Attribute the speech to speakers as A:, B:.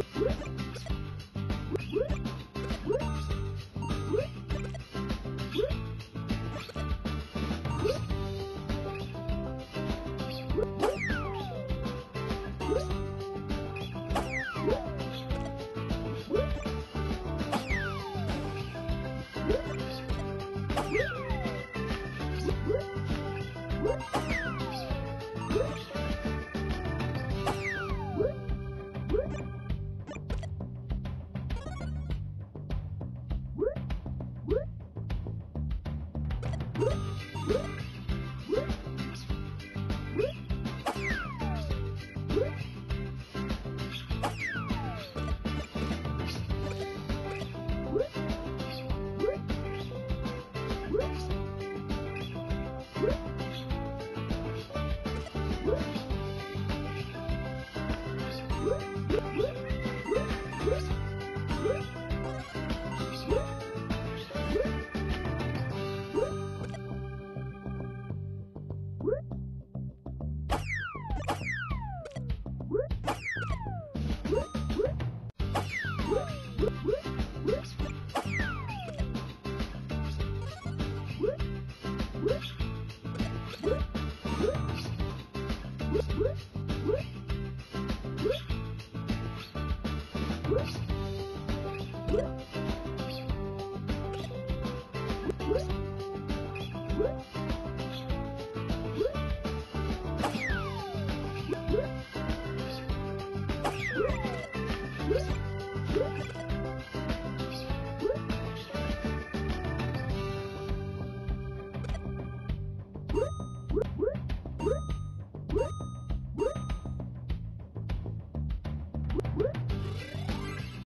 A: Woo! Woo! Woo!